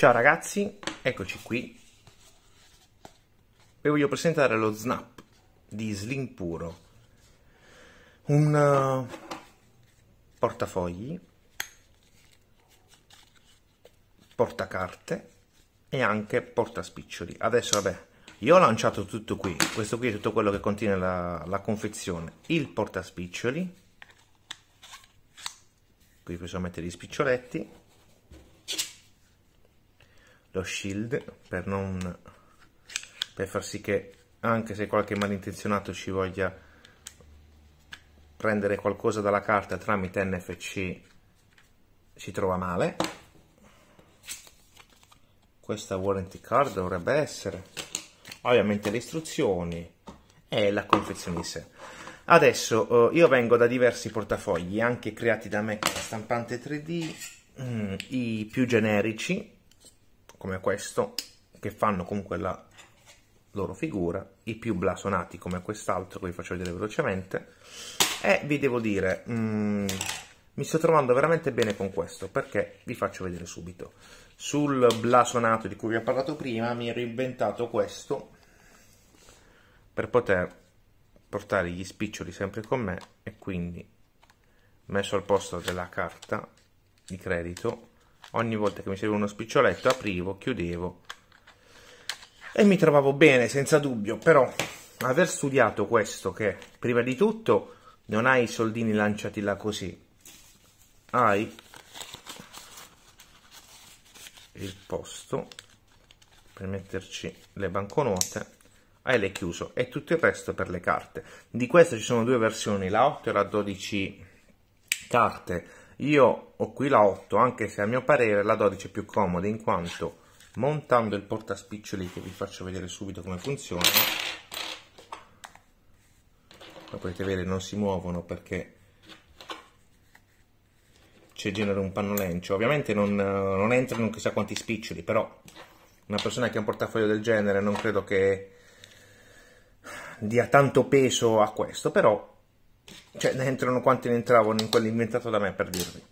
Ciao ragazzi, eccoci qui. Vi voglio presentare lo Snap di Slim Puro. Un uh, portafogli, portacarte e anche portaspiccioli. Adesso vabbè, io ho lanciato tutto qui. Questo qui è tutto quello che contiene la, la confezione. Il portaspiccioli. Qui possiamo mettere gli spiccioletti lo shield per non per far sì che anche se qualche malintenzionato ci voglia prendere qualcosa dalla carta tramite NFC si trova male. Questa warranty card dovrebbe essere. Ovviamente le istruzioni e la confezione in sé adesso eh, io vengo da diversi portafogli anche creati da me stampante 3D mm, i più generici come questo, che fanno comunque la loro figura, i più blasonati come quest'altro, che vi faccio vedere velocemente, e vi devo dire, mm, mi sto trovando veramente bene con questo, perché vi faccio vedere subito. Sul blasonato di cui vi ho parlato prima, mi ero inventato questo, per poter portare gli spiccioli sempre con me, e quindi messo al posto della carta di credito, ogni volta che mi serviva uno spiccioletto aprivo, chiudevo. E mi trovavo bene senza dubbio, però aver studiato questo che prima di tutto non hai i soldini lanciati là così, hai il posto per metterci le banconote hai le chiuso e tutto il resto per le carte. Di questo ci sono due versioni la 8 e la 12 carte io ho qui la 8, anche se a mio parere la 12 è più comoda, in quanto montando il portaspiccioli, che vi faccio vedere subito come funziona, come potete vedere non si muovono perché c'è genere un pannolencio. Ovviamente non, non entrano chissà quanti spiccioli, però una persona che ha un portafoglio del genere non credo che dia tanto peso a questo, però cioè ne entrano quanti ne entravano in quello inventato da me per dirvi.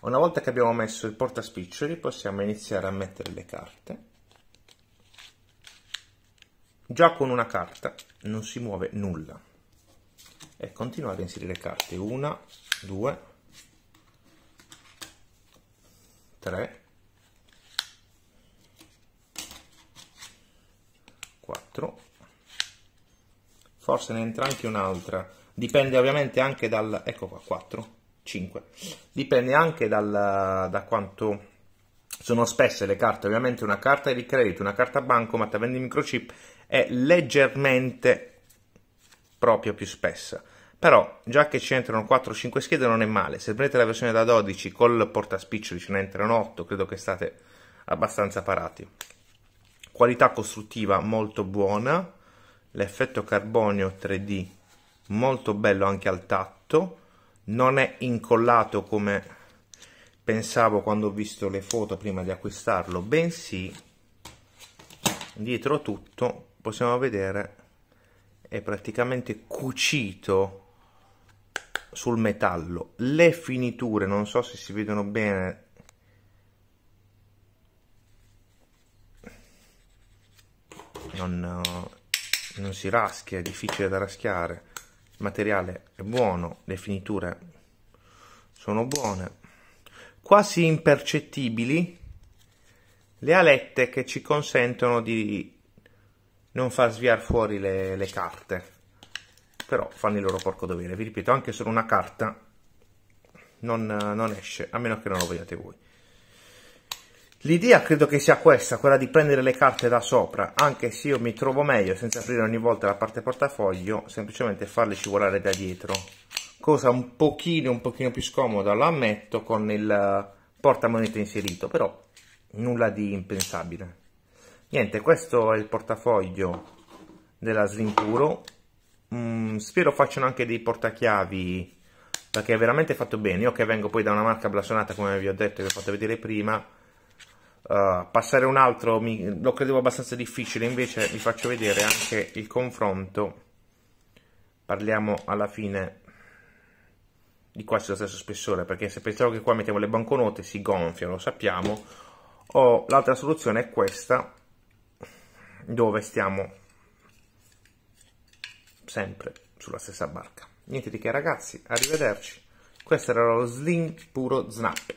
Una volta che abbiamo messo il portaspiccioli possiamo iniziare a mettere le carte. Già con una carta non si muove nulla. E continuare a inserire carte. Una, due, tre, quattro. Forse ne entra anche un'altra. Dipende ovviamente anche dal, ecco qua, 4, 5, dipende anche dal, da quanto sono spesse le carte, ovviamente una carta di credito, una carta bancomat avendo microchip è leggermente proprio più spessa, però già che ci entrano 4-5 schede non è male, se prendete la versione da 12 col portaspiccioli ce ne entrano 8, credo che state abbastanza parati. Qualità costruttiva molto buona, l'effetto carbonio 3D molto bello anche al tatto non è incollato come pensavo quando ho visto le foto prima di acquistarlo bensì dietro tutto possiamo vedere è praticamente cucito sul metallo. Le finiture non so se si vedono bene non, non si raschia è difficile da raschiare. Il materiale è buono, le finiture sono buone, quasi impercettibili le alette che ci consentono di non far sviare fuori le, le carte, però fanno il loro porco dovere, vi ripeto, anche solo una carta non, non esce, a meno che non lo vogliate voi. L'idea credo che sia questa, quella di prendere le carte da sopra, anche se io mi trovo meglio senza aprire ogni volta la parte portafoglio, semplicemente farle scivolare da dietro. Cosa un pochino, un pochino più scomoda, lo ammetto, con il portamonete inserito, però nulla di impensabile. Niente, questo è il portafoglio della Slim. Mm, spero facciano anche dei portachiavi, perché è veramente fatto bene. Io che vengo poi da una marca blasonata, come vi ho detto, che ho fatto vedere prima, Uh, passare un altro mi, lo credevo abbastanza difficile, invece vi faccio vedere anche il confronto. Parliamo alla fine di quasi lo stesso spessore, perché se pensavo che qua mettevo le banconote si gonfia, lo sappiamo. o l'altra soluzione è questa dove stiamo sempre sulla stessa barca niente di che ragazzi arrivederci questo era lo slim puro snap